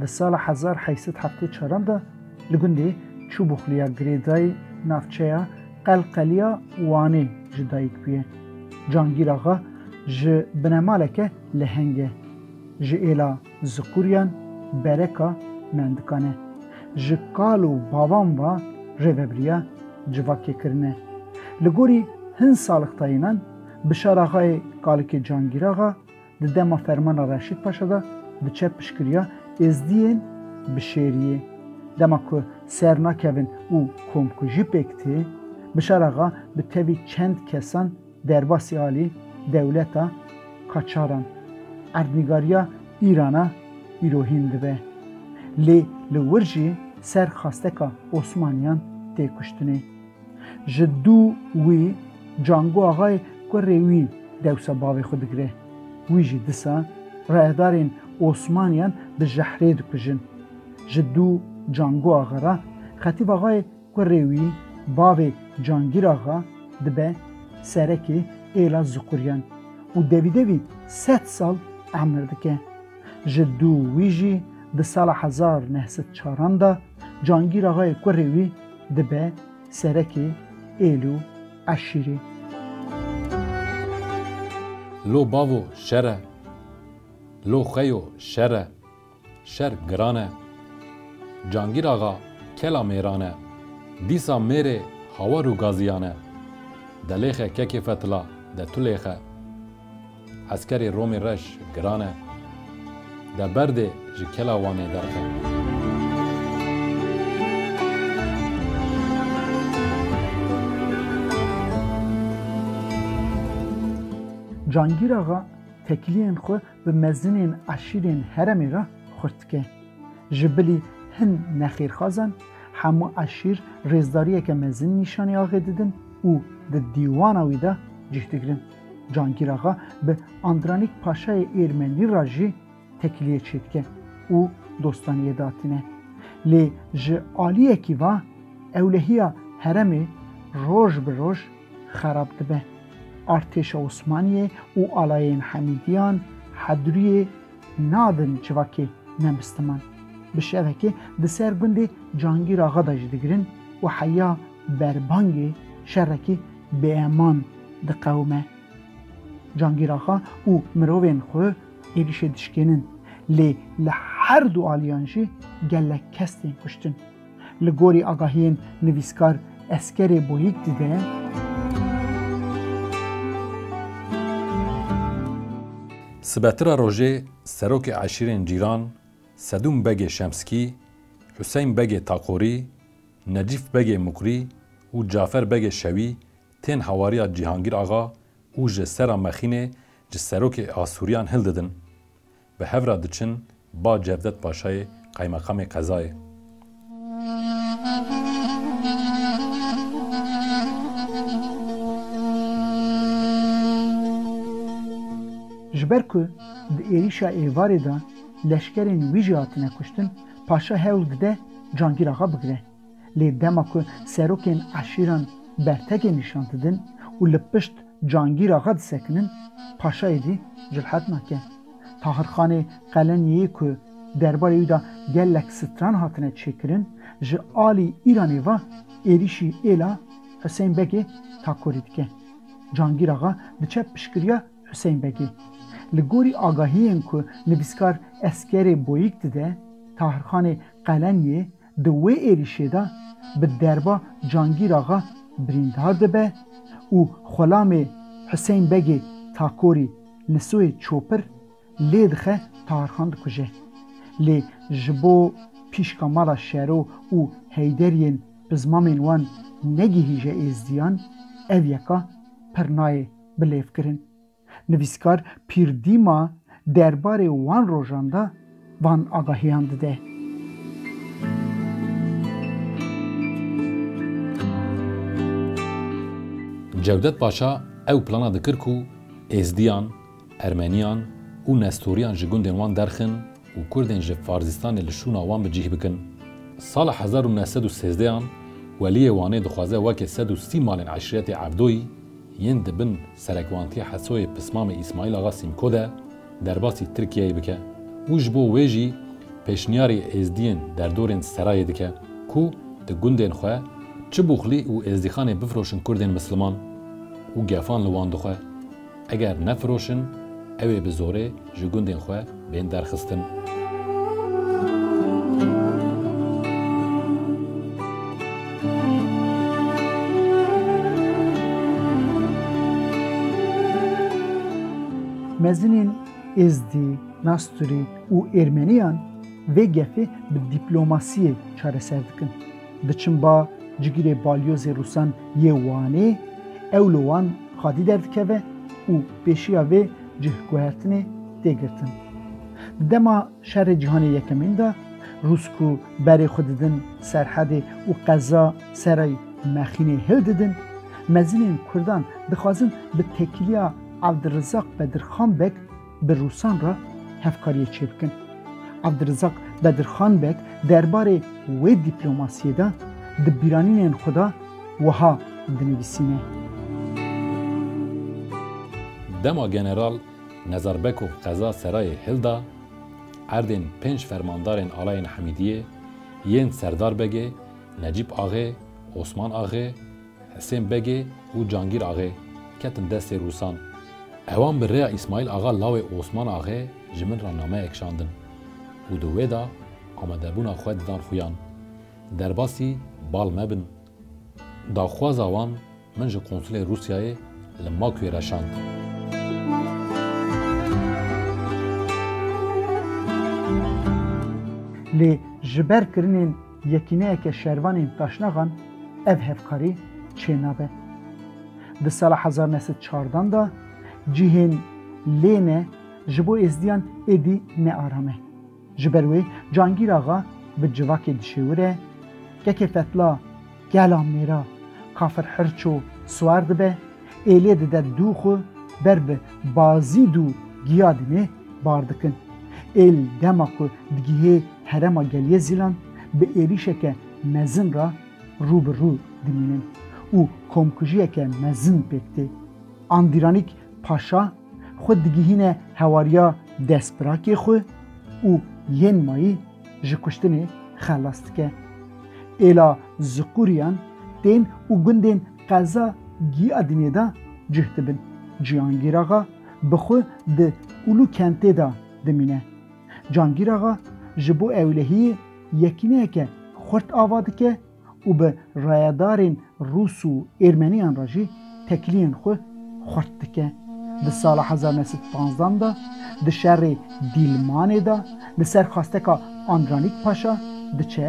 Di sala hezar heşt sed heftê çaran de li gundê Çûbûxlî ya girêdayî navçeya Qelqeliya Wanê ji dayîk bûye. Cangîr Axa ji binemaleke leheng e. Ji êla Ziqûriyan, Bereka, Mendikan e. Ji kal û bavan ve rê vebiriya civakê kirine. Li gorî hin salixtayînan Bişar Axayê kalikê Cangîr Axa, Di dema fermana Reşîd Paşa de bi çep pişkiriya Êzdiyên bi şêriyê dema ku ser nakevin û komkujî pêk tê, Bişar Axa bi tevî çend kesan derbasî alî dewleta kaçaran, erdnîgariya Îrana îro hîn dibe. Lê li wir jî ser xasteka Osmaniyan tê kuştinê. Ji dû wî Cangu Axayê kurê wî dewsa bavê xwe digire. Wî jî disa rayedarên Osmaniyan bi jehrê dikujin. Ji dû Cangu Axa re Xetîf Axayê kurê wî bavê Cangîr Axa dibe serekê êla Ziquryan û devî devî sed sal emir dike. Ji dû wî jî di sala hezar neh sed çaran de Cangîr Axayê kurê wî dibe serekê êl û eşîrê. Lo bavo şer e, lo xwe yo şer e, şer giran e. Cangîr Axa kela mêran e, dîsa mêrê hawar û gaziyan e. Delêxe kekê fetila de tulêxe. Eskerê Romê reş giran e. De berdê ji kela Wanê derxe. Cangîr Axa tekiliyên xwe bi mezinên eşîrên heremê re xurt dike. Ji bilî hin nexêrxwazan, hemû eşîr rêzdariyeke mezin nîşanî axê didin û di dîwana wî de cih digirin. Cangîr Axa bi Andranîk Paşayê Êrmenî ra jî tekiliyê çêdike û dostaniyê datine. Lê ji aliyekî va ewlehiya heremê roj bi roj xerab dibe. Artêşa Osmaniyê û alayên Hemîdiyan hedruyê nadin civakê nebistiman. Bi şevekê di ser gundê Cangîr Axa de jî digirin û heya berbangê şerekî bêeman diqewime. Cangîraxan û mirovên xwe êrîşê dişkênin lê li her du aliyan jî gelek kes tên kuştin. Li gorî agahiyên nivîskar Eskerê Boyîk dide, Sibetira rojê serokê eşîrên Cîran Sedûm Begê Şemskî, Huseyn Begê Takorî, Necîf Begê Mukrî û Cafer Begê Şewî tên hawariya Cîhangîr Axa û ji sera mexînê ji serokê Asûriyan hil didin, bi hev re diçin ba Cevdet Paşayê qaymeqamê qezayê. Ji ber ku di êrîşa êvarê de leşkerên wî jî hatine kuştin, paşa hewl dide Cangîr Axa bigire. Lê dema ku serokên eşîran bertekê nîşan didin û li pişt Cangîr Axa disekinin, paşayê dî cilhet nake. Tahirxanê Qelenyeyê ku derbarê wî de gelek stran hatine çêkirin, ji alî Îranê ve êrîşî êla Huseyn Begê takorî dike. Cangîr Axa diçe piştgiriya Huseyn Begê. Li gorî agahiyên ku nivîskar Eskerê Boyîk dide, Tahirxanê Qelenyê Di wê êrîşê de bi derba Cangîr Axa birîndar dibe û xulamê Huseyn Begê Takorî Nisoyê Çopir lê dixe Taharxan dikuje. Lê ji bo pîşka mala Şero û Heyderiyên pizmamên wan negihîje Êzdiyan ev yeka pir nayê bilêvkirin. Nivîskar Pîr Dîma derbarê wan rojan de van agahiyan dide. Cewdet Paşa ew plana dikir ku Êzidiyan, Ermeniyan û Nestoriyan ji gundên wan derxin û kurdên ji Farzîstanê li şûna wan bi cîh bikin. Sala hezar û neh sed û sêzdeh an weliyê Wanê dixwaze weke sed û sî malên eşîretê Evdoyî yên di bin serekvantiya Hesoyê Pismamê Îsmaîl Axa Sîmko de derbasî Tirkiyeyê bike û ji bo wê jî pêşniyarî êzdiyên derdorên serayê dike ku di gundên xwe çi bûxlî û êzdîxanê bifroşin kurdên misliman û gefan li wan dixwe. Eger nefiroşin, ew ê bi zorê ji gundên xwe bên derxistin. Mezinên Êzdî, Nasturî û Êrmeniyan vê gefê bi dîplomasiyê çareser dikin. Diçin ba cigirê balyozê Rûsan yê Wanê, ew li wan xwedî derdikeve û pêşiya vê cihguhertinê tê girtin. Di dema Şerê Cîhanê Yekemîn de Rûs ku berê xwe didin serhedê û qeza Serayê Mexînê hil didin, mezinên Kurdan dixwazin bi tekiliya Evdirizaq Bedirxan bek, bi Rûsan re hevkariyê çêbikin. Abdirizak Bedirxan Beg derbarê wê dîplomasiyê de di bîranînên xwe de wiha dinivîsîne. Dema General Nezarbeko qeza Serayê hilda, erdên pênc fermandarên alayên Hemîdiyê yên Serdar Begê, Necîp Axê, Osman Axê, Hesên Begê û Cangîr Axê ketin destê Rûsan. Ewan bi rêya Îsmaîl Axa lawê Osman Axê ji min re nameyek şandin û di wê de amadebûna xwe didan xuyan. Derbasî bal mebin. Daxwaza wan min ji Konsulê Rûsyayê li Makuyê re şand. Lê ji ber kirinên. Yekîneyeke şervanên taşnaxan ev hevkarî çênabe. Di sala hezar ne sed çardan de cihên lêne ji bo êzdiyan êdî nearam e. Ji ber wê Cangîr Axa bi civakê dişêwire, kekê fetla gela mêra Kafir Hirço siwar dibe, êlê dide dû xwe ber bi bazî dû giya dinê bar dikin. Êl dema ku digihê Herêma Geliyê Zîlan bi êrîşeke mezin re rû bi rû dimînin û komkujiyeke mezin pêk tê. Andîranîk Paşa xwe digihîne hewariya destbirakê xwe û yên mayî ji kuştinê xelas dike. Êla Ziqûriyan tên û gundên qeza Gîadinê de cih dibin. Cîhangîraxa bi xwe di Ûlûkentê de dimîne. Cangîr Axa ji bo ewlehiyê yekîneyeke xurt ava dike û bi rayedarên rûs û êrmeniyan re jî tekliyên xwe xurt dike. Di sala hezar neh sed panzdan de di şerê Dîlmanê de li ser xasteka Andranîk Paşa diçe.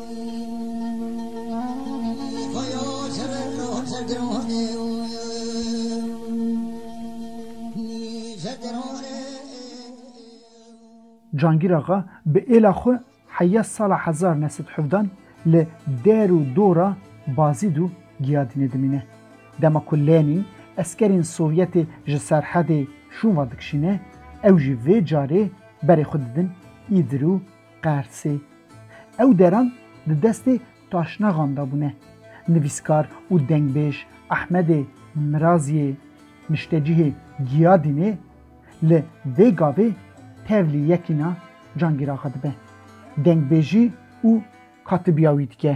Cangîr Axa bi êla xwe heya sala hezar neh sed hevdan li der û dora Bazîdû Giyadînê dimîne. Dema ku Lenîn eskerên Sovyetê ji serhedê şûnva dikişîne, ew jî vê carê berê xwe didin Îdirû Qersê. Ew deran di destê taşnaxan de bûne. Nivîskar û dengbêj Ehmedê Miraziyê niştecihê Giyadînê li vê gavê tevlî yekîna cangîraxa dibe, dengbêjî û katibiya wî dike.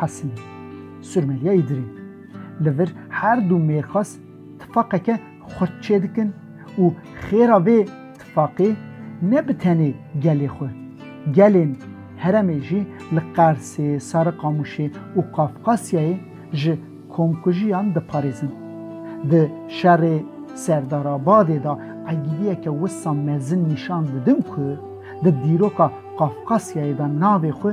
Hesinî, Sûrmeliya Îdirê li vir her du mêrxas tifaqeke xurt çêdikin û xêra vê tifaqê ne bi tenê gelê xwe, gelên heremê jî li Qersê, Sariqamûşê û Qafqasyayê ji komkujiyan diparêzin. Di şerê Serdarabadê de egîdiyeke wisa mezin nîşan didin ku di dîroka Qafqasyayê de navê xwe,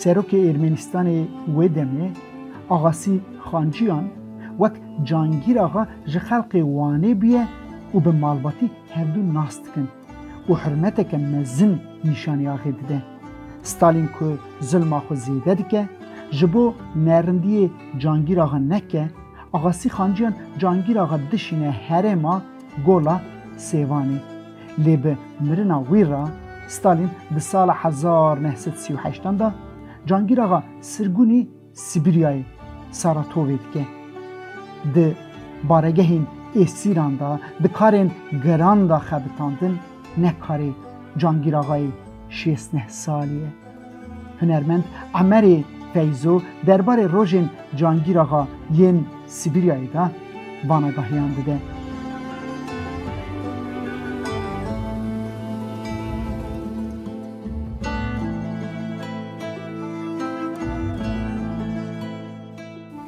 Serokê Ermenistanê wê demê Axasî Xanciyan wek cangîraxa ji xelkê Wanê bûye û bi malbatî hevdû nas dikin û hurmeteke mezin nîşanî axê dide. Stalîn ku zilma xwe zêde dike, ji bo nerindiyê cangîraxa neke, Axa Sîxan Cihan Cangîr Axa dişîne herêma Gola Sêvanê. Lê bi mirina wî re Stalîn di sala hezar neh sed sî û heştan de Cangîr Axa sirgûnî Sîbîryayê, Saratovê dike. Di baregehên êsîran de, di karên geran de xebitandin, ne karê Cangîr Axayê şêst neh salî ye. Hunermend Emerê Feyzo derbarê rojên cangîraxa yên Sibîryayê de vanegahiyan dide.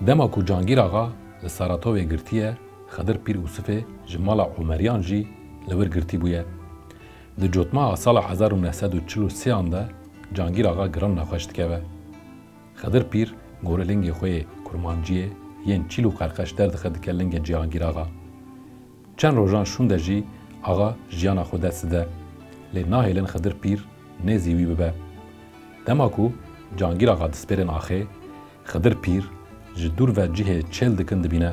Dema ku Cangîraxa li Saratovê girtiye, Xedir Pîr Usifê ji mala Omeryan jî li wir girtîbûye. Di cotmaxa sala hezar û neh sed û çil û sê an de Cangîr Axa giran nexweş dikeve. Xedir Pîr gorê lingê xwe yê kurmanciyê yên çîl û qerqeş derdixe dike lingê Cihangîr Axa. Çend rojan şûn de jî Axa jiyana xwe dest dide. Lê nahêlin Xedir Pîr nêzî wî bibe. Dema ku Cangîr Axa dispêrên axê, Xedir Pîr ji dûr ve cihê çêl dikin dibîne.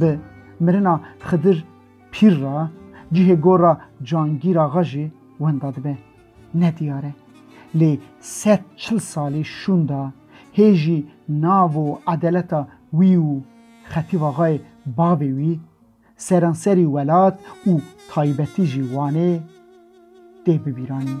Bi mirina Xidir Pîr re cihê gora Cangîr Axa jî wenda dibe ne diyar e. Lê sed çil salî şûn da hê jî nav û edeleta wî û Xetîb Axayê bavê wî seranserî welat û taybetî jî Wanê tê bibîranîn.